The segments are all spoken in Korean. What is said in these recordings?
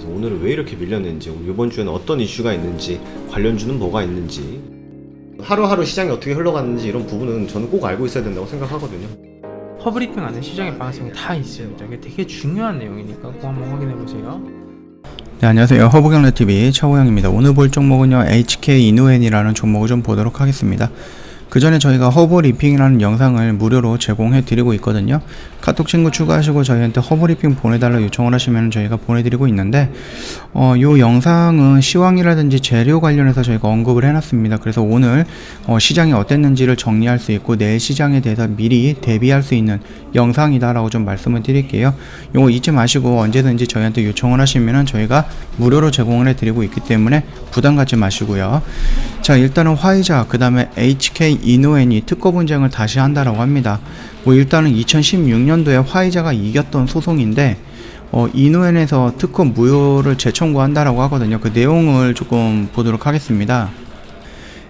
그래서 오늘은 왜 이렇게 밀렸는지, 이번 주에는 어떤 이슈가 있는지, 관련주는 뭐가 있는지, 하루하루 시장이 어떻게 흘러가는지 이런 부분은 저는 꼭 알고 있어야 된다고 생각하거든요. 허브리핑 안에 시장의 방향성이 다 있습니다. 이게 되게 중요한 내용이니까 꼭 한번 확인해 보세요. 네, 안녕하세요. 허브경제TV 최호영입니다. 오늘 볼 종목은요, HK 이노엔이라는 종목을 좀 보도록 하겠습니다. 그 전에 저희가 허브 리핑이라는 영상을 무료로 제공해 드리고 있거든요. 카톡 친구 추가하시고 저희한테 허브 리핑 보내달라 요청을 하시면 저희가 보내드리고 있는데 어, 요 영상은 시황이라든지 재료 관련해서 저희가 언급을 해놨습니다. 그래서 오늘 어, 시장이 어땠는지를 정리할 수 있고 내일 시장에 대해서 미리 대비할 수 있는 영상이다라고 좀 말씀을 드릴게요. 요거 잊지 마시고 언제든지 저희한테 요청을 하시면은 저희가 무료로 제공을 해드리고 있기 때문에 부담 갖지 마시고요. 자 일단은 화이자 그 다음에 HK 이노엔이 특허 분쟁을 다시 한다라고 합니다. 뭐 일단은 2016년도에 화이자가 이겼던 소송인데 어, 이노엔에서 특허 무효를 재청구한다라고 하거든요. 그 내용을 조금 보도록 하겠습니다.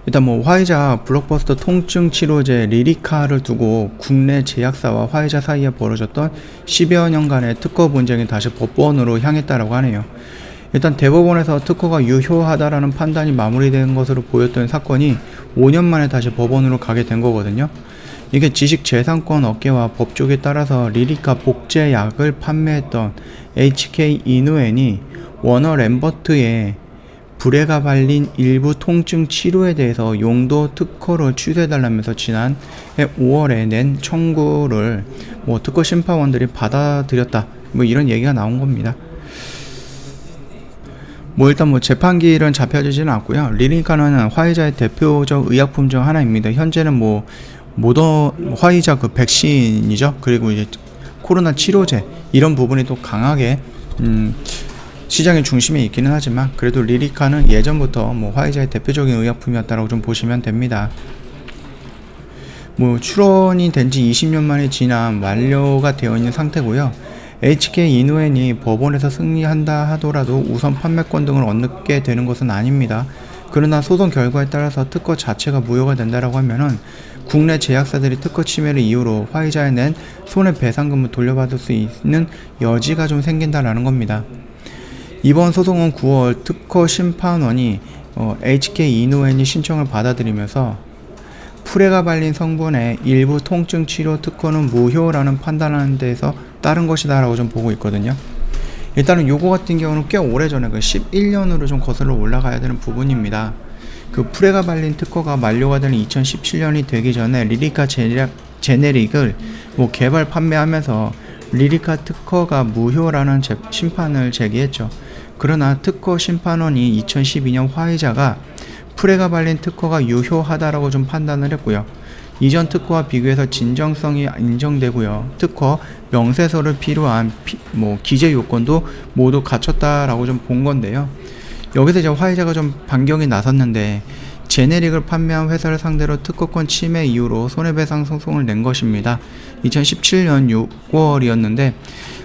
일단 뭐 화이자 블록버스터 통증 치료제 리리카를 두고 국내 제약사와 화이자 사이에 벌어졌던 10여 년간의 특허 분쟁이 다시 법원으로 향했다라고 하네요. 일단 대법원에서 특허가 유효하다라는 판단이 마무리된 것으로 보였던 사건이 5년 만에 다시 법원으로 가게 된 거거든요. 이게 지식재산권 업계와 법조에 따라서 리리카 복제약을 판매했던 HK 이노엔이 워너 램버트의 불에가 발린 일부 통증 치료에 대해서 용도 특허를 취소해달라면서 지난해 5월에 낸 청구를 뭐 특허 심판원들이 받아들였다. 뭐 이런 얘기가 나온 겁니다. 뭐 일단 뭐 재판기일은 잡혀지지는 않고요. 리링카는 화이자의 대표적 의약품 중 하나입니다. 현재는 뭐 모더 화이자 그 백신이죠. 그리고 이제 코로나 치료제 이런 부분이 또 강하게 음 시장의 중심에 있기는 하지만 그래도 리리카는 예전부터 뭐 화이자의 대표적인 의약품이었다고 좀 보시면 됩니다. 뭐 출원이 된 지 20년 만에 지난 완료가 되어 있는 상태고요. HK 이노엔이 법원에서 승리한다 하더라도 우선 판매권 등을 얻게 되는 것은 아닙니다. 그러나 소송 결과에 따라서 특허 자체가 무효가 된다라고 하면은 국내 제약사들이 특허 침해를 이유로 화이자에 낸 손해배상금을 돌려받을 수 있는 여지가 좀 생긴다라는 겁니다. 이번 소송은 9월 특허 심판원이 어, HK 이노엔이 신청을 받아들이면서 프레가 발린 성분의 일부 통증 치료 특허는 무효라는 판단하는 데에서 따른 것이다라고 좀 보고 있거든요. 일단은 요거 같은 경우는 꽤 오래전에 그 11년으로 좀 거슬러 올라가야 되는 부분입니다. 그 프레가발린 특허가 만료가 되는 2017년이 되기 전에 리리카 제네릭을 뭐 개발 판매하면서 리리카 특허가 무효라는 재, 심판을 제기했죠. 그러나 특허 심판원이 2012년 화이자가 프레가발린 특허가 유효하다라고 좀 판단을 했고요. 이전 특허와 비교해서 진정성이 인정되고요. 특허 명세서를 필요한 피, 뭐 기재 요건도 모두 갖췄다라고 좀 본 건데요. 여기서 이제 화이자가 좀 반경이 나섰는데 제네릭을 판매한 회사를 상대로 특허권 침해 이유로 손해배상 소송을 낸 것입니다. 2017년 6월이었는데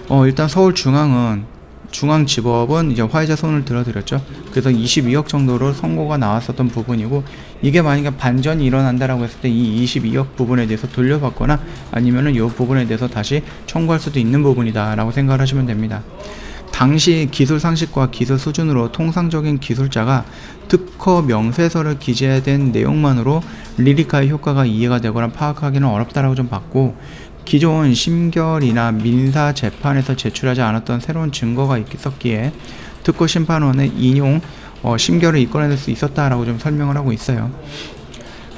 어, 일단 서울중앙은 중앙지법은 이제 화이자 손을 들어드렸죠. 그래서 22억 정도로 선고가 나왔었던 부분이고 이게 만약에 반전이 일어난다라고 했을 때 이 22억 부분에 대해서 돌려받거나 아니면은 이 부분에 대해서 다시 청구할 수도 있는 부분이다라고 생각을 하시면 됩니다. 당시 기술 상식과 기술 수준으로 통상적인 기술자가 특허 명세서를 기재된 내용만으로 리리카의 효과가 이해가 되거나 파악하기는 어렵다라고 좀 봤고 기존 심결이나 민사 재판에서 제출하지 않았던 새로운 증거가 있었기에 특허 심판원의 인용 어, 심결을 이끌어낼 수 있었다라고 좀 설명을 하고 있어요.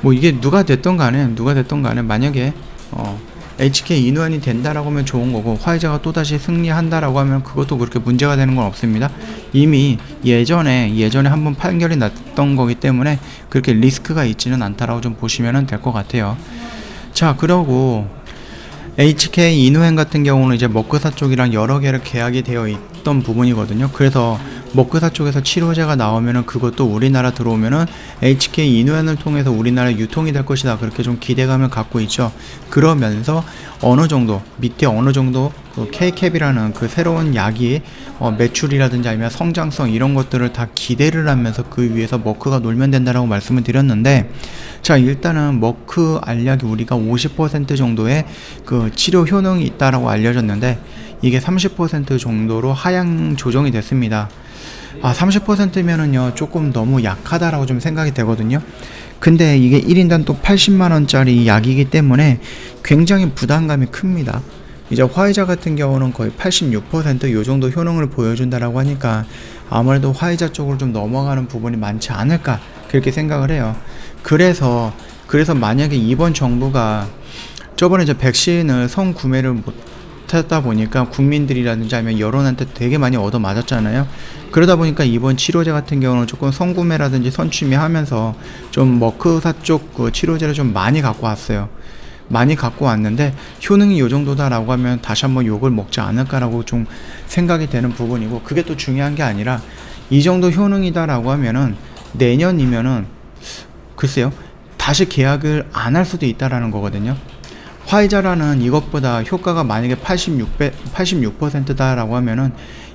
뭐 이게 누가 됐던 간에 누가 됐던 간에 만약에 어, HK 인후환이 된다라고 하면 좋은 거고 화이자가 또다시 승리한다라고 하면 그것도 그렇게 문제가 되는 건 없습니다. 이미 예전에 예전에 한번 판결이 났던 거기 때문에 그렇게 리스크가 있지는 않다라고 좀 보시면 될 것 같아요. 자, 그러고 HK 이누행 같은 경우는 이제 먹크사 쪽이랑 여러 개를 계약이 되어 있던 부분이거든요. 그래서 먹크사 쪽에서 치료제가 나오면은 그것도 우리나라 들어오면은 HK 이누엔을 통해서 우리나라 유통이 될 것이다. 그렇게 좀 기대감을 갖고 있죠. 그러면서 어느 정도 밑에 어느 정도 그 K캡이라는 그 새로운 약이 어, 매출이라든지 아니면 성장성 이런 것들을 다 기대를 하면서 그 위에서 머크가 놀면 된다라고 말씀을 드렸는데 자 일단은 머크 알약이 우리가 50% 정도의 그 치료 효능이 있다라고 알려졌는데 이게 30% 정도로 하향 조정이 됐습니다. 아 30%면은요 조금 너무 약하다라고 좀 생각이 되거든요. 근데 이게 1인당 또 80만원짜리 약이기 때문에 굉장히 부담감이 큽니다. 이제 화이자 같은 경우는 거의 86%요 정도 효능을 보여준다라고 하니까 아무래도 화이자 쪽으로 좀 넘어가는 부분이 많지 않을까 그렇게 생각을 해요. 그래서 그래서 만약에 이번 정부가 저번에 이제 백신을 성 구매를 못했다 보니까 국민들이라든지 아니면 여론한테 되게 많이 얻어 맞았잖아요. 그러다 보니까 이번 치료제 같은 경우는 조금 성구매라든지 선취매하면서 좀 머크사 쪽 그 치료제를 좀 많이 갖고 왔어요. 많이 갖고 왔는데 효능이 이 정도다라고 하면 다시 한번 욕을 먹지 않을까라고 좀 생각이 되는 부분이고 그게 또 중요한 게 아니라 이 정도 효능이다라고 하면은 내년이면은 글쎄요 다시 계약을 안 할 수도 있다라는 거거든요. 화이자라는 이것보다 효과가 만약에 86배, 86%다라고 하면은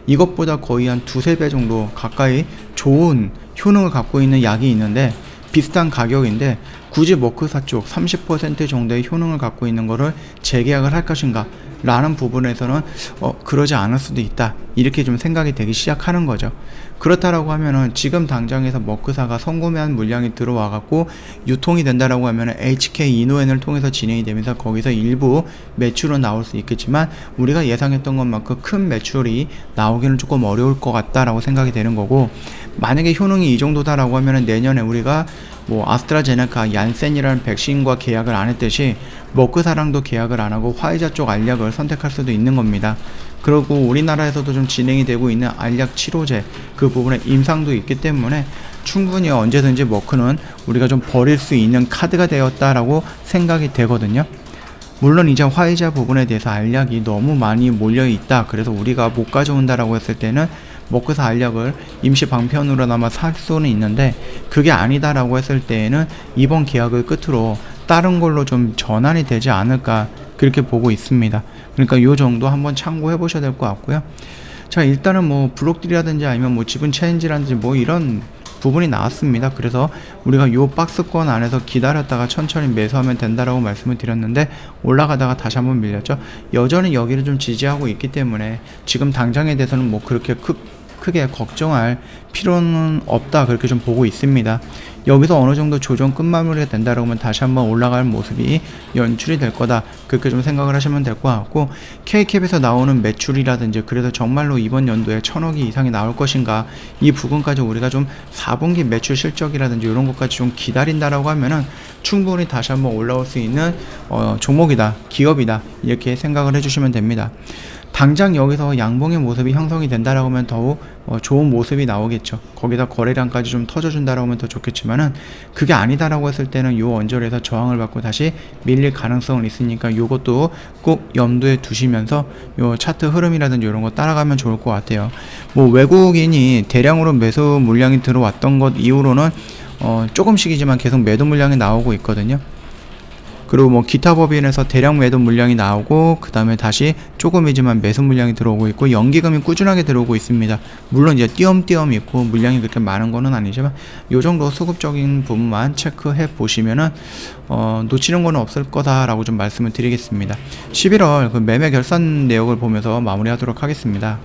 이것보다 거의 한 두세 배 정도 가까이 좋은 효능을 갖고 있는 약이 있는데 비슷한 가격인데 굳이 머크사 쪽 30% 정도의 효능을 갖고 있는 거를 재계약을 할 것인가 라는 부분에서는 어, 그러지 않을 수도 있다. 이렇게 좀 생각이 되기 시작하는 거죠. 그렇다라고 하면은 지금 당장에서 머크사가 선구매한 물량이 들어와 갖고 유통이 된다라고 하면은 HK 이노엔을 통해서 진행이 되면서 거기서 일부 매출은 나올 수 있겠지만 우리가 예상했던 것만큼 큰 매출이 나오기는 조금 어려울 것 같다라고 생각이 되는 거고 만약에 효능이 이 정도다라고 하면은 내년에 우리가 뭐 아스트라제네카, 얀센이라는 백신과 계약을 안 했듯이 머크사랑도 계약을 안 하고 화이자 쪽 알약을 선택할 수도 있는 겁니다. 그리고 우리나라에서도 좀 진행이 되고 있는 알약 치료제 그 부분에 임상도 있기 때문에 충분히 언제든지 머크는 우리가 좀 버릴 수 있는 카드가 되었다라고 생각이 되거든요. 물론 이제 화이자 부분에 대해서 알약이 너무 많이 몰려 있다. 그래서 우리가 못 가져온다라고 했을 때는 먹고사 알약을 임시 방편으로나마 살 수는 있는데 그게 아니다라고 했을 때에는 이번 계약을 끝으로 다른 걸로 좀 전환이 되지 않을까 그렇게 보고 있습니다. 그러니까 요 정도 한번 참고해 보셔야 될 것 같고요. 자 일단은 뭐 블록딜이라든지 아니면 뭐 지분 체인지라든지 뭐 이런 부분이 나왔습니다. 그래서 우리가 요 박스권 안에서 기다렸다가 천천히 매수하면 된다라고 말씀을 드렸는데 올라가다가 다시 한번 밀렸죠. 여전히 여기를 좀 지지하고 있기 때문에 지금 당장에 대해서는 뭐 그렇게 크, 크게 걱정할 필요는 없다 그렇게 좀 보고 있습니다. 여기서 어느 정도 조정 끝마무리가 된다고 하면 다시 한번 올라갈 모습이 연출이 될 거다 그렇게 좀 생각을 하시면 될 것 같고 K캡에서 나오는 매출이라든지 그래서 정말로 이번 연도에 천억이 이상이 나올 것인가 이 부분까지 우리가 좀 4분기 매출 실적이라든지 이런 것까지 좀 기다린다라고 하면은 충분히 다시 한번 올라올 수 있는 어, 종목이다 기업이다 이렇게 생각을 해주시면 됩니다. 당장 여기서 양봉의 모습이 형성이 된다라고 하면 더욱 어, 좋은 모습이 나오겠죠. 거기다 거래량까지 좀 터져준다라고 하면 더 좋겠지만은 그게 아니다라고 했을 때는 요 언저리에서 저항을 받고 다시 밀릴 가능성은 있으니까 요것도 꼭 염두에 두시면서 요 차트 흐름이라든지 이런 거 따라가면 좋을 것 같아요. 뭐 외국인이 대량으로 매수 물량이 들어왔던 것 이후로는 어, 조금씩이지만 계속 매도 물량이 나오고 있거든요. 그리고 뭐 기타 법인에서 대량 매도 물량이 나오고 그 다음에 다시 조금이지만 매수 물량이 들어오고 있고 연기금이 꾸준하게 들어오고 있습니다. 물론 이제 띄엄띄엄 있고 물량이 그렇게 많은 거는 아니지만 요 정도 수급적인 부분만 체크해 보시면은 어, 놓치는 거는 없을 거다라고 좀 말씀을 드리겠습니다. 11월 그 매매 결산 내역을 보면서 마무리하도록 하겠습니다.